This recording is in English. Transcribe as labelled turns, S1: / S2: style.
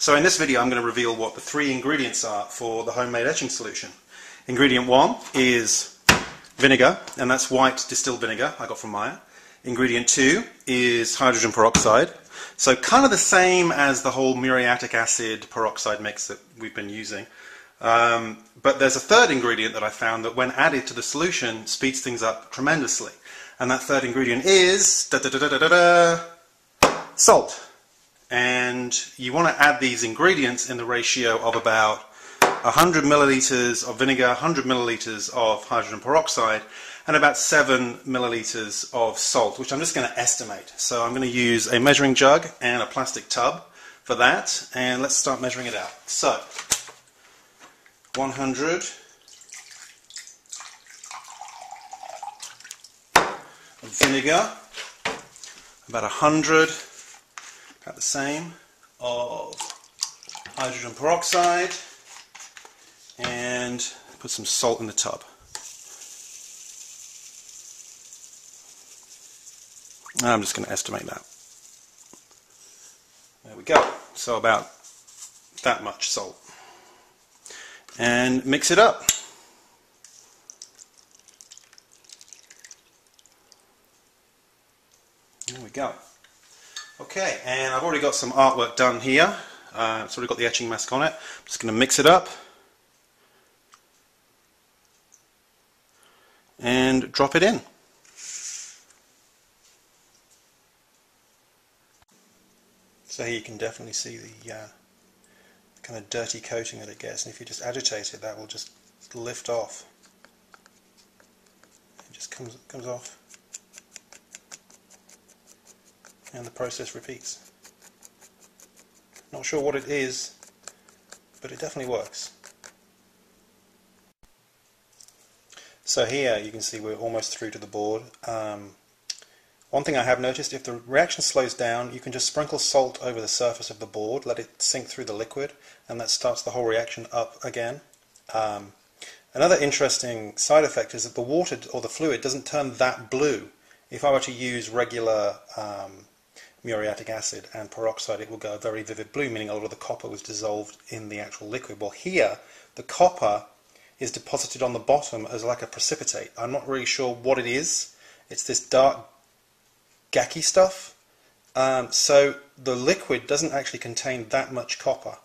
S1: So in this video I'm going to reveal what the three ingredients are for the homemade etching solution. Ingredient one is vinegar, and that's white distilled vinegar I got from Meijer. Ingredient two is hydrogen peroxide. So kind of the same as the whole muriatic acid peroxide mix that we've been using. Um, but there's a third ingredient that I found that when added to the solution speeds things up tremendously. And that third ingredient is da, da, da, salt. And you want to add these ingredients in the ratio of about 100 milliliters of vinegar, 100 milliliters of hydrogen peroxide, and about 7 milliliters of salt, which I'm just going to estimate. So I'm going to use a measuring jug and a plastic tub for that, and let's start measuring it out. So, 100 of vinegar, about 100, the same, of hydrogen peroxide, and put some salt in the tub. I'm just going to estimate that. There we go. So about that much salt. And mix it up. There we go. Okay, and I've already got some artwork done here. Uh, it's already got the etching mask on it. I'm just going to mix it up. And drop it in. So here you can definitely see the uh, kind of dirty coating that it gets and if you just agitate it that will just lift off. It just comes, comes off and the process repeats. Not sure what it is but it definitely works. So here you can see we're almost through to the board. Um, one thing I have noticed, if the reaction slows down, you can just sprinkle salt over the surface of the board, let it sink through the liquid, and that starts the whole reaction up again. Um, another interesting side effect is that the water or the fluid doesn't turn that blue. If I were to use regular um, muriatic acid and peroxide, it will go a very vivid blue, meaning a lot of the copper was dissolved in the actual liquid. Well, here, the copper is deposited on the bottom as like a precipitate. I'm not really sure what it is. It's this dark gacky stuff. Um, so the liquid doesn't actually contain that much copper.